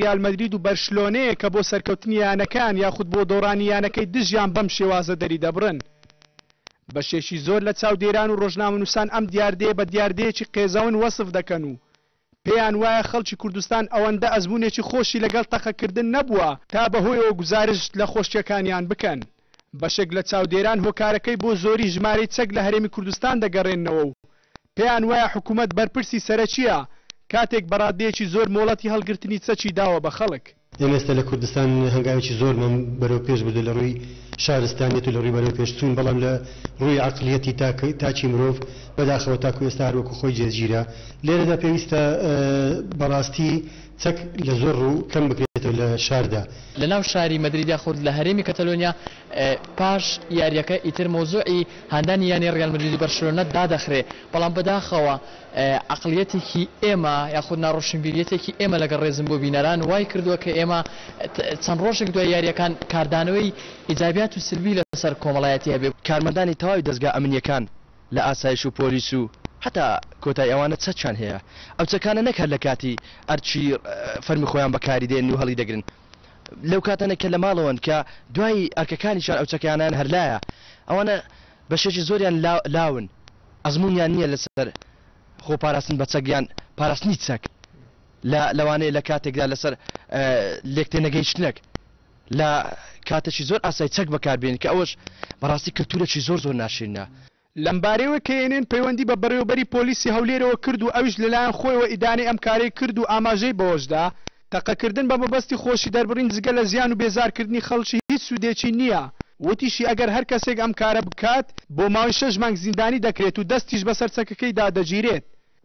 ریال مەدرید و بەرشلۆنەیە کە بۆ سەرکەوتنی یانەکەیان یاخود بۆ دۆڕانی یانەکەی دژیان بەم شێوازە دەریدەبڕن. بەشێکی زۆر لە چاودێران و رۆژنامەنووسان ئەم دیاردەیە بە دیاردەیەکی قێزەون وەسف دەکەن و پێیان وایە خەڵکی کوردستان ئەوەندە ئەزموونێکی خۆشی لەگەڵ تەقەکردن نەبووە تا بەهۆیەوە گوزارشت لە خۆشیەکانیان بکەن. بەشێک لە چاودێران هۆکارەکەی بۆ زۆری ژمارەی چەک لە هەرێمی کوردستان دەگەڕێننەوە و پێیان وایە حکوومەت بەرپرسی سەرەکییە، کاتێک بە ڕاددەیەکی زۆر مۆڵەتی هەڵگرتنی چەکی داوە بە خەڵک. ئێمە ئێستا لە کوردستان هەنگاوێکی زۆرمان بەرەو پێش بردووە لە ڕووی شارستانییەت و لە ڕووی بەرەو پێش چوون، بەڵام لە ڕووی عەقڵییەتی تاک، تاکی مرۆڤ بە داخەوە تاکوو ئێستا هەر وەکوو خۆی جێگیرە. لێرەدا پێویستە بە ڕاستی چەک لە زۆر ڕوو کەم بکرێتەوە لە شاردا. لە ناو شاری مەدریدیا خورد لە هەرێمی کەتەلۆنیا پاش یارییەکە ئیتر مەوزووعی. هاندانی یانەی ریال مەدرید و بەرشلۆنە دادەخرێ، بەڵام بەداخەوە عەقڵیەتێکی ئێمە یاخود ناڕۆشنبیریەتێکی ئێمە لەگەڵ رێزم بۆ بینەران وایکردووە کە ئێمە چەند رۆژێک دوای یاریەکان کاردانەوەی ئیجابیات و سلبی لەسەر کۆمەڵایەتی هەبێ. کارمەندانی تەواوی دەزگا ئەمنیەکان لە ئاسایش و پۆلیس و حەتا کۆتای ئەوانە چەکیان هەیە، ئەو چەکانە نەک هەر لەکاتی ئەرکی فەرمی خۆیان بەکاریدێنن و هەڵیدەگرن، لەو کاتانەی کە لە ماڵەوەن کە دوای ئەرکەکانیشان ئەو چەکەیانەیان هەر لایە ئەوانە بەشێکی زۆریان لاون ئەزموونیان نییە لەسەر خۆپاراستن بە چەک یان پاراستنی چەک لە لەوانەیە لە کاتێکدا لەسەر لێکتێنەگەیشتنێک لە کاتێکی زۆر ئاسای چەک بەکاربێنن کە ئەوەش بەڕاستی کلتورێکی زۆر زۆر ناشرینە. لەمبارەیەوە کەێنێن پەیوەندی بە بەڕێوەبەری پۆلیسی هەولێرەوە کرد و ئەویش لەلایەن خۆیەوە ئیدانەی ئەم کارەی کرد و ئاماژەی بەوەشدا، تەقەکردن بە مەبەستی خۆشی دەربڕین جگە لە زیان و بێزارکردنی خەڵکی هیچ سوودێکی نییە، وتیشی ئەگەر هەر کەسێک ئەم کارە بکات بۆ ماوەی شەش مانگ زیندانی دەکرێت و دەستیش بەسەر چەکەکەیدا دەگیرێت.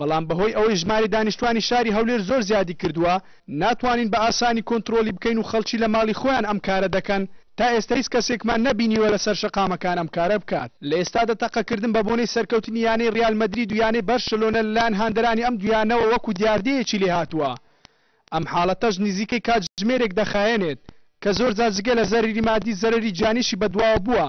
بەڵام بەهۆی ئەوەی ژمارەی دانیشتوانی شاری هەولێر زۆر زیادی کردووە، ناتوانین بە ئاسانی کۆنترۆڵی بکەین و خەڵکی لە ماڵی خۆیان ئەم کارە دەکەن، تا ئێستا هیچ کەسێکمان نەبینیوە لەسەر شەقامەکان ئەم کارە بکات. لە ئێستادا تەقەکردن بە بۆنەی سەرکەوتنی یانەی ریال مەدرید و یانەی بەرشلۆنە لەلایەن هاندەرانی ئەم دوو یانەوە وەکو دیاردەیەکی لێهاتووە، ئەم حاڵەتەش نزیکەی کاتژمێرێک دەخایەنێت، کە زۆرجار جگە لە زەرری مادی زەرری گیانیشی بەدواوە بووە،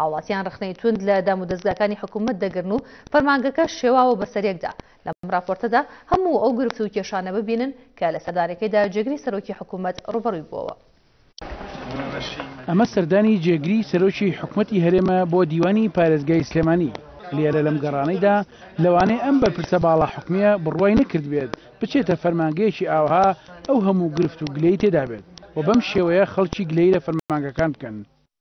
هاوڵاتیان رەخنەی توند لە دامودەزگاکانی حکوومەت دەگرن و فەرمانگەکەش شێواوە بەسەریەکدا لەم راپۆرتەدا هەموو ئەو گرفت و کێشانە ببینن کە لە سەردانەکەیدا جێگری سەرۆکی حکوومەت رووبەڕووی بووەوە. ئەمە سەردانی جێگری سەرۆکی حکومەتی هەرێمە بۆ دیوانی پارێزگای سلێمانی. لیرە لەم گەڕانەیدا لەوانەیە ئەم بەرپرسە باڵا حکومیە بڕوای نەکردبێت بچێتە فەرمانگەیەکی ئاوها ئەو هەموو گرفت و گلەی تێدابێت و بەم شێوەیە خەڵکی گلەی لە فەرمانگەکان بکەن.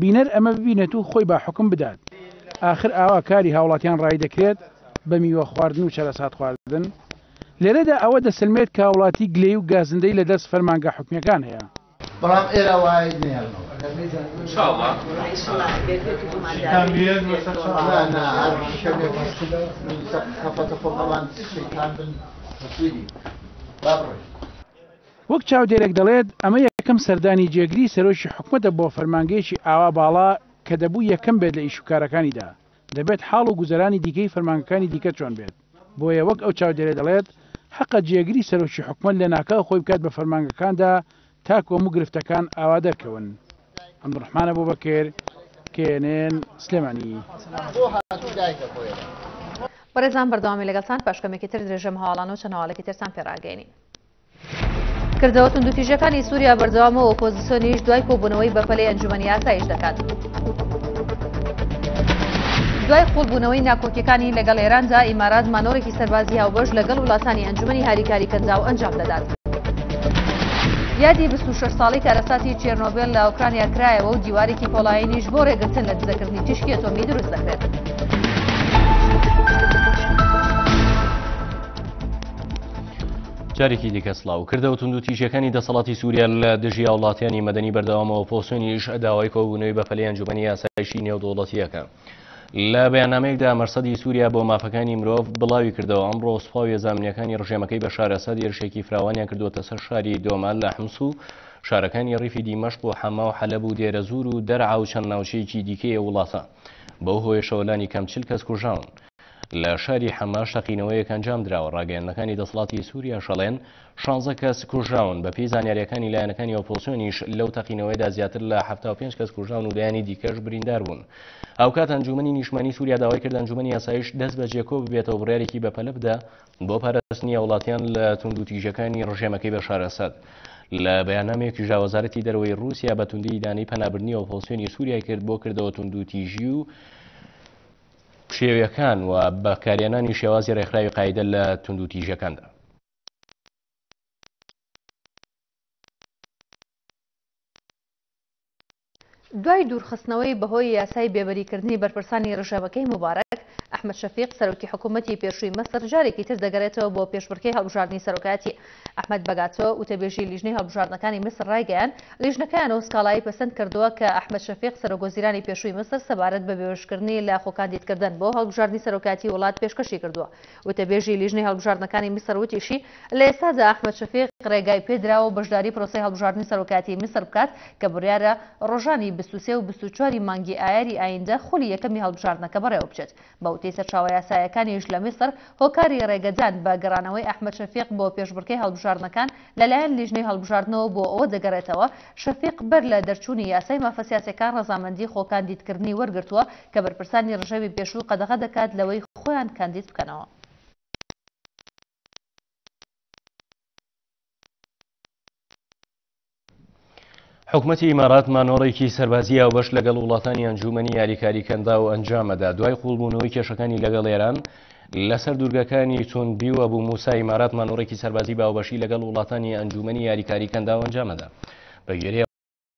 بینەر ئەمە ببینێت و خۆی با حوکم بدات، ئاخر ئاوا کاری هاوڵاتیان ڕایی دەکرێت بە میوە خواردن و چەرەسات خواردن؟ لێرەدا ئەوە دەسەلمێت کە هاوڵاتی گلەیی و گازندەی لە دەست فەرمانگە حوکمیەکان هەیە. بەڵام ئێرە وایت نەیاندوە. وەک چاودێرێک دەڵێت، ئەمە یەکەم سەردانی جێگری سەرۆکی حکومەتە بۆ فەرمانگەیەکی ئاوا باڵا کە دەبوو یەکەم بێت لە ئیش و کارەکانیدا، دەبێت حاڵ و گوزەرانی دیکەی فەرمانگەکانی دیکە چۆن بێت، بۆیە وەک ئەو چاودێرە دەڵێت، حەقە جێگری سەرۆکی حکومەت لەناکاو خۆی بکات بە فەرمانگەکاندا تا کۆموو گرفتەکان ئاوا دەرکەون. عەبدولڕەحمان ئەبوبەکر، knn، سلێمانی. بەڕێزان بەردەوامی لەگەڵتان پاش کەمێکی تر درێژەم هەواڵانە و چەند هەواڵێکی ترتان پێ ڕاگەیەنین. کردەوە توندوتیژەکانی سووریا بەردەوامە و ئۆپۆزیسۆنیش دوای کۆبوونەوەی بەپەلەی ئەنجومەنی ئاسایش دەکات. دوای قوڵبوونەوەی ناکۆکیەکانی لەگەڵ ئێراندا ئیمارات مانۆرێکی سەربازی هاوبەش لەگەڵ وڵاتانی ئەنجومنی هاریکاری کەنداو ئەنجام دەدات. یادی 26 ساڵی کارەساتی چێرنۆبێل لە ئۆکرانیا کرایەوە و دیوارێکی پۆڵایینیش بۆ ڕێگرتن لە دزەکردنی تیشکی ئەتۆمی دروست دەکرێت. جارێکی دیکە سڵاو کردەوە توندوتیژەکانی دەسەڵاتی سووریا لە دژی هاوڵاتیانی مەدەنی بەردەوامەوە پۆسونیش داوای کۆبوونەوەی بەپەلەی ئەنجومەنی یاسایشی نێودەوڵەتیەکە. لە بەیاننامەیەکدا مەرسەدی سووریا بۆ مافەکانی مرۆڤ بڵاوی کردەوە ئەمڕۆ سوپا و ێزامنیەکانی ڕژێمەکەی بە شارەسەد هێرشێکی فراوانیان کردووەتە سەر شاری دۆما لە حمس و شارەکانی ڕیفی دیمەشق و حەما و حەلەب و دێرەزور و دەرعا و چەند ناوچەیەکی دیکەیە وڵاتە بەو هۆیشەوەلانی کەم چل کەس کوژاون لە شاری حەماش تەقینەوەیەک ئەنجامدراوە، ڕاگەیاندنەکانی دەسڵاتی سوریاشەڵێن، شانزە کەس کوژراون، بەپێی زانیارییەکانی لایەنەکانی ئۆپۆزسیۆنیش لەو تەقینەوەیەدا زیاتر لە حەفتا و پێنج کەس کوژراون و دەیانی دیکەش برینداربوون. هاوکات ئەنجومەنی نیشمانی سوریا داوای کرد ئەنجومەنی ئاسایش دەست بەجێ کۆببێتەوە بڕیارێکی بەپەلە بدا بۆ پاراستنی هاوڵاتیان لە توندوتیژیەکانی ڕژێمەکەی بەشار ئەسەد. لە بەیاننامەیەکیشدا وەزارەتی دەرەوەی ڕوسیا بە توندی ئیدانەی پەنابردنی ئۆپۆزسیۆنی سوریای کرد بۆ کردەوە توندوتیژی و پشێویەکان و بەکارهێنانی شێوازی ڕێکخراوی قاعیدە لە توندوتیژەکاندا. دوای دوورخستنەوەی بەهۆی یاسای بێبەریکردنی بەرپرسانی ڕژێمەکەی موبارەک، ئەحمەد شەفیق سەرۆکی حکوومەتی پێشووی مەسر جارێکی تر دەگەرێتەوە بۆ پێشبڕکێی هەڵبژاردنی سەرۆکایەتی. ئەحمەد بەگاتۆ، وتەبێژی لیژنەی هەڵبژاردنەکانی میسر رایگەیاند، لیژنەکەیان ئەو سکاڵایەی پەسەند کردووە کە ئەحمەد شەفیق سەرۆک وەزیرانی پێشووی میسر سەبارەت بە بێوەژکردنی لە خۆکاندیدکردن بۆ هەڵبژاردنی سەرۆکایەتی وڵات پێشکەشی کردووە. وتەبێژی لیژنەی هەڵبژاردنەکانی میسر وتیشی، لە ئێستادا ئەحمەد شەفیق رێگای پێدراوە بەشداری پرۆسەی هەڵبژاردنی سەرۆکایەتی میسر بکات کە بڕیارە رۆژانی بیست و سێ و بیست و چوار ی مانگی ئایاری ئایندە خولی یەکەمی هەڵبژاردنەکە بەڕێوەبچێت. بە وتەی سەرچاوە یاسایەکانیش لە میسر، هۆکاری رێگەدان بە گەڕانەوەی ئەحمەد شەفیق بۆ پێشبڕکێی هەڵبژاردنەکان لەلایەن لیژنەی هەڵبژاردنەوە بۆ ئەوە دەگەڕێتەوە، شەفیق بەر لە دەرچوونی یاسای مافە سیاسیەکان رەزامەندی خۆ کاندیدکردنی وەرگرتووە کە بەرپرسانی رژێمی پێشوو قەدەغە دەکات لەوەی خۆیان کاندید بکەنەوە. حکومەتی ئیمارات مانۆڕێکی سەربازی هاوبەش لەگەڵ وڵاتانی ئەنجومەنی یاریکاری کەندا و ئەنجامەدا دوای قوڵبوونەوەی کێشەکانی لەگەڵ ئێران لەسەر دوورگەکانی تونبی و ئەبوو موسا ئیمارات مانۆڕێکی سەربازی باوبەشی لەگەڵ وڵاتانی ئەنجومەنی یاریکاری کەندا و ئەنجامەدا بەگوێرەی